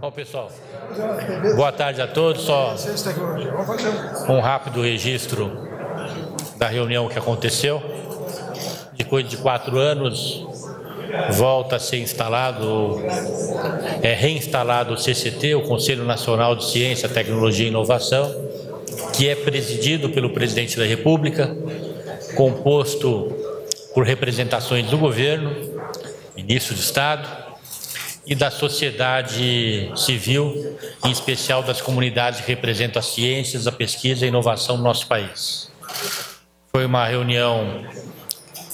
Bom, pessoal, boa tarde a todos. Só um rápido registro da reunião que aconteceu. Depois de quatro anos, volta a ser instalado, é reinstalado o CCT, o Conselho Nacional de Ciência, Tecnologia e Inovação, que é presidido pelo presidente da República, composto por representações do governo, ministro de Estado, e da sociedade civil, em especial das comunidades que representam as ciências, a pesquisa e a inovação no nosso país. Foi uma reunião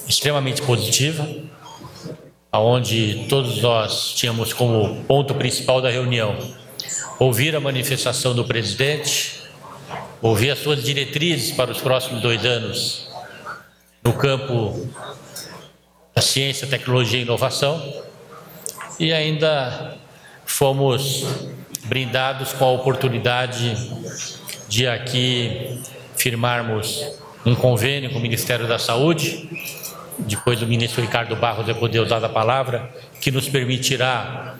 extremamente positiva, onde todos nós tínhamos como ponto principal da reunião ouvir a manifestação do presidente, ouvir as suas diretrizes para os próximos dois anos no campo da ciência, tecnologia e inovação. E ainda fomos brindados com a oportunidade de aqui firmarmos um convênio com o Ministério da Saúde, depois o ministro Ricardo Barros vai poder usar a palavra, que nos permitirá,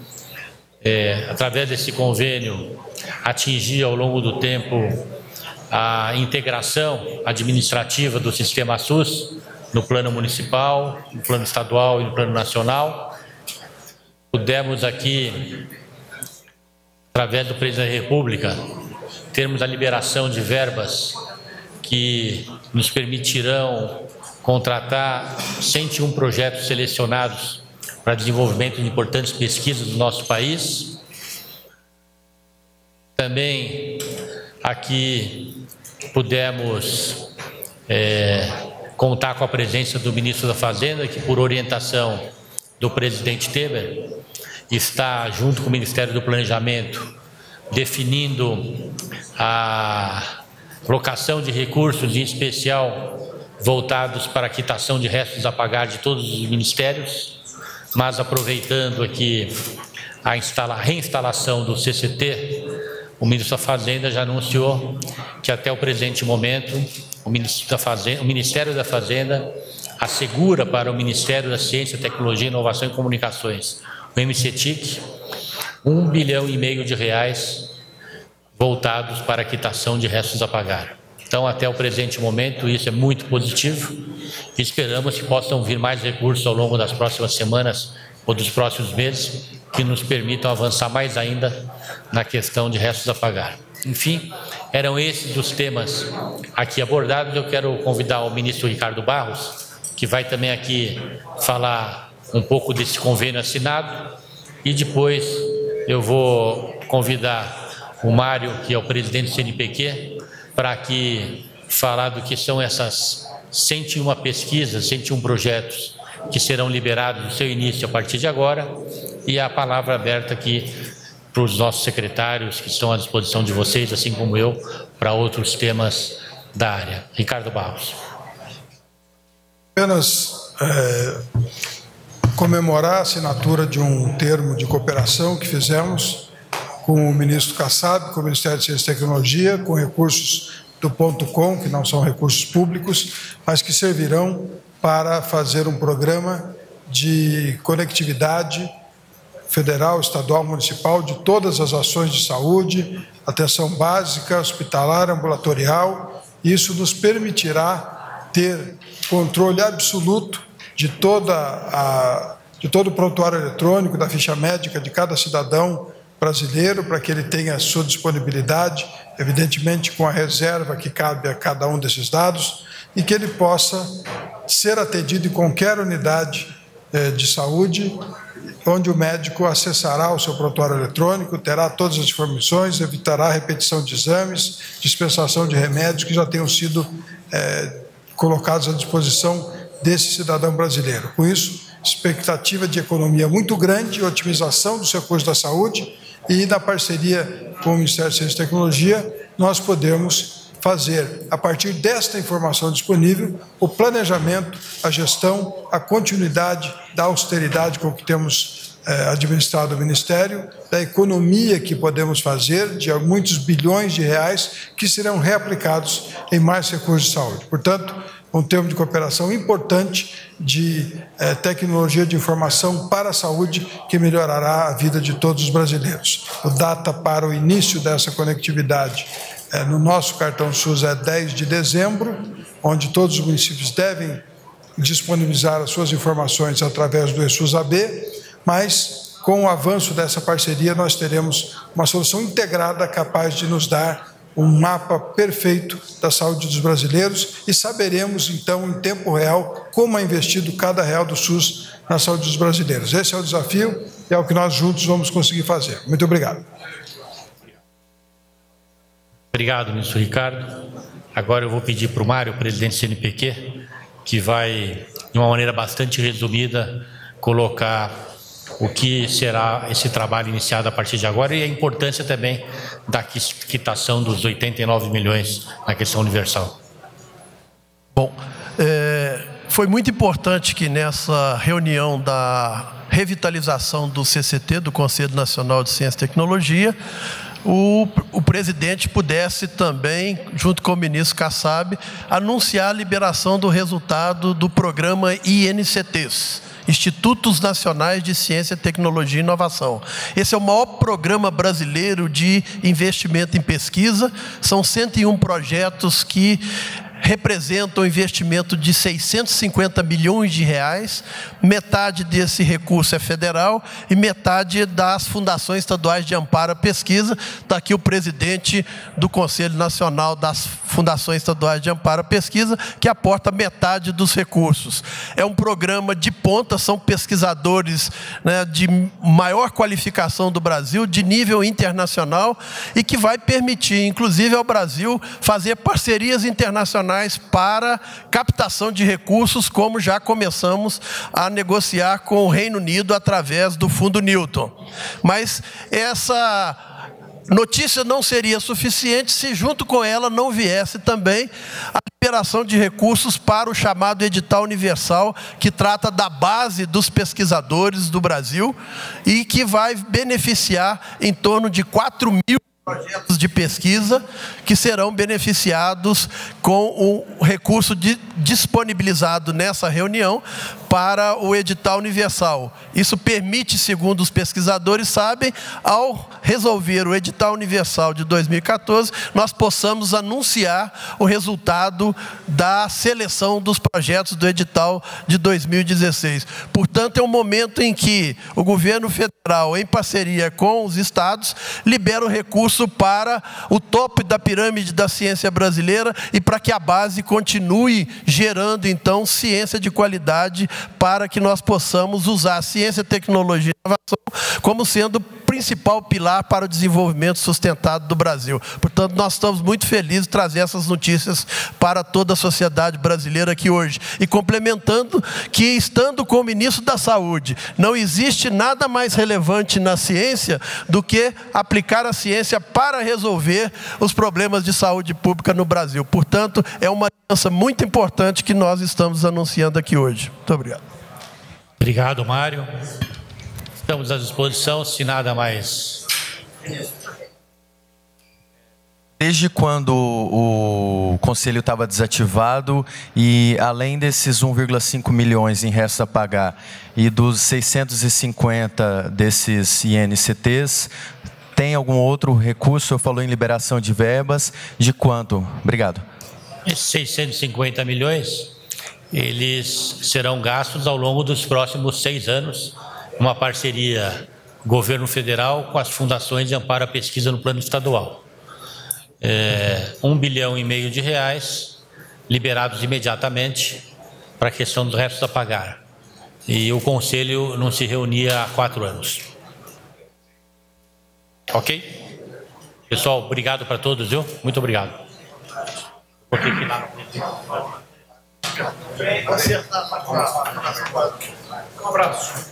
é, através desse convênio, atingir ao longo do tempo a integração administrativa do sistema SUS no plano municipal, no plano estadual e no plano nacional pudemos aqui, através do presidente da República, termos a liberação de verbas que nos permitirão contratar 101 projetos selecionados para desenvolvimento de importantes pesquisas do nosso país. Também aqui pudemos é, contar com a presença do ministro da Fazenda, que por orientação do presidente Temer está, junto com o Ministério do Planejamento, definindo a locação de recursos, em especial voltados para a quitação de restos a pagar de todos os ministérios, mas aproveitando aqui a instala, reinstalação do CCT, o ministro da Fazenda já anunciou que até o presente momento o, ministro da Fazenda, Ministério da Fazenda assegura para o Ministério da Ciência, Tecnologia, Inovação e Comunicações, o MCTIC, um bilhão e meio de reais voltados para a quitação de restos a pagar. Então, até o presente momento, isso é muito positivo esperamos que possam vir mais recursos ao longo das próximas semanas ou dos próximos meses que nos permitam avançar mais ainda na questão de restos a pagar. Enfim, eram esses os temas aqui abordados. Eu quero convidar o ministro Ricardo Barros que vai também aqui falar um pouco desse convênio assinado. E depois eu vou convidar o Mário, que é o presidente do CNPq, para aqui falar do que são essas 101 pesquisas, 101 projetos que serão liberados no seu início a partir de agora. E a palavra aberta aqui para os nossos secretários que estão à disposição de vocês, assim como eu, para outros temas da área. Ricardo Barros apenas é, comemorar a assinatura de um termo de cooperação que fizemos com o ministro Kassab, com o Ministério de Ciência e Tecnologia, com recursos do ponto com, que não são recursos públicos, mas que servirão para fazer um programa de conectividade federal, estadual, municipal de todas as ações de saúde, atenção básica, hospitalar, ambulatorial. Isso nos permitirá ter controle absoluto de, toda a, de todo o prontuário eletrônico, da ficha médica de cada cidadão brasileiro, para que ele tenha a sua disponibilidade, evidentemente com a reserva que cabe a cada um desses dados, e que ele possa ser atendido em qualquer unidade de saúde, onde o médico acessará o seu prontuário eletrônico, terá todas as informações, evitará repetição de exames, dispensação de remédios que já tenham sido eh, colocados à disposição desse cidadão brasileiro. Com isso, expectativa de economia muito grande, otimização dos recursos da saúde e na parceria com o Ministério da Ciência e Tecnologia, nós podemos fazer, a partir desta informação disponível, o planejamento, a gestão, a continuidade da austeridade com que temos eh, administrado o Ministério, da economia que podemos fazer, de muitos bilhões de reais que serão reaplicados em mais recursos de saúde. Portanto, um termo de cooperação importante de eh, tecnologia de informação para a saúde que melhorará a vida de todos os brasileiros. O data para o início dessa conectividade eh, no nosso cartão SUS é 10 de dezembro, onde todos os municípios devem disponibilizar as suas informações através do ESUS AB, mas com o avanço dessa parceria nós teremos uma solução integrada capaz de nos dar um mapa perfeito da saúde dos brasileiros e saberemos, então, em tempo real, como é investido cada real do SUS na saúde dos brasileiros. Esse é o desafio e é o que nós juntos vamos conseguir fazer. Muito obrigado. Obrigado, ministro Ricardo. Agora eu vou pedir para o Mário, presidente do CNPq, que vai, de uma maneira bastante resumida, colocar o que será esse trabalho iniciado a partir de agora e a importância também da quitação dos 89 milhões na questão universal. Bom, é, foi muito importante que nessa reunião da revitalização do CCT, do Conselho Nacional de Ciência e Tecnologia, o, o, presidente pudesse também, junto com o ministro Kassab, anunciar a liberação do resultado do programa INCTs Institutos Nacionais de Ciência, Tecnologia e Inovação. Esse é o maior programa brasileiro de investimento em pesquisa. São 101 projetos que representa um investimento de 650 milhões de reais. Metade desse recurso é federal e metade das fundações estaduais de amparo à pesquisa. Está aqui o presidente do Conselho Nacional das Fundações Estaduais de Amparo à Pesquisa, que aporta metade dos recursos. É um programa de ponta, são pesquisadores né, de maior qualificação do Brasil, de nível internacional, e que vai permitir, inclusive, ao Brasil fazer parcerias internacionais para captação de recursos, como já começamos a negociar com o Reino Unido através do Fundo Newton. Mas essa notícia não seria suficiente se junto com ela não viesse também a liberação de recursos para o chamado edital universal, que trata da base dos pesquisadores do Brasil e que vai beneficiar em torno de 4 mil projetos de pesquisa que serão beneficiados com o recurso de, disponibilizado nessa reunião para o edital universal. Isso permite, segundo os pesquisadores sabem, ao resolver o edital universal de 2014, nós possamos anunciar o resultado da seleção dos projetos do edital de 2016. Portanto, é um momento em que o governo federal, em parceria com os estados, libera o recurso para o topo da pirâmide da ciência brasileira e para que a base continue gerando, então, ciência de qualidade para que nós possamos usar a ciência, tecnologia e inovação como sendo principal pilar para o desenvolvimento sustentado do Brasil. Portanto, nós estamos muito felizes de trazer essas notícias para toda a sociedade brasileira aqui hoje. E complementando que, estando com o ministro da Saúde, não existe nada mais relevante na ciência do que aplicar a ciência para resolver os problemas de saúde pública no Brasil. Portanto, é uma aliança muito importante que nós estamos anunciando aqui hoje. Muito obrigado. Obrigado, Mário. Estamos à disposição, se nada mais. Desde quando o conselho estava desativado e além desses 1,5 milhões em resto a pagar e dos 650 desses INCTs, tem algum outro recurso? Eu falou em liberação de verbas, de quanto? Obrigado. Esses 650 milhões eles serão gastos ao longo dos próximos seis anos, uma parceria governo federal com as fundações de amparo à pesquisa no plano estadual. É, um bilhão e meio de reais liberados imediatamente para a questão dos restos a pagar. E o conselho não se reunia há quatro anos. Ok? Pessoal, obrigado para todos, viu? Muito obrigado. No um abraço.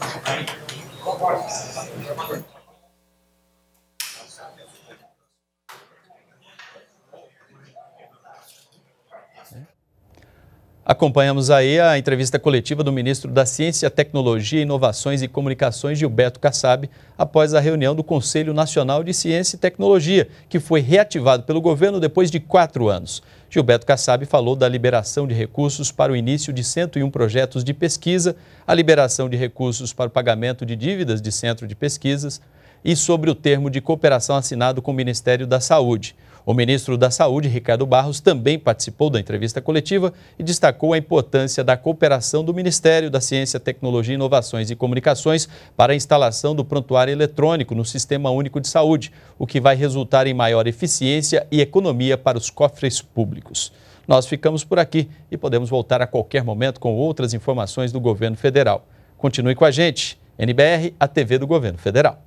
Acompanhamos aí a entrevista coletiva do ministro da Ciência, Tecnologia, Inovações e Comunicações, Gilberto Kassab, após a reunião do Conselho Nacional de Ciência e Tecnologia, que foi reativado pelo governo depois de quatro anos. Gilberto Kassab falou da liberação de recursos para o início de 101 projetos de pesquisa, a liberação de recursos para o pagamento de dívidas de centro de pesquisas e sobre o termo de cooperação assinado com o Ministério da Saúde. O ministro da Saúde, Ricardo Barros, também participou da entrevista coletiva e destacou a importância da cooperação do Ministério da Ciência, Tecnologia, Inovações e Comunicações para a instalação do prontuário eletrônico no Sistema Único de Saúde, o que vai resultar em maior eficiência e economia para os cofres públicos. Nós ficamos por aqui e podemos voltar a qualquer momento com outras informações do governo federal. Continue com a gente. NBR, a TV do Governo Federal.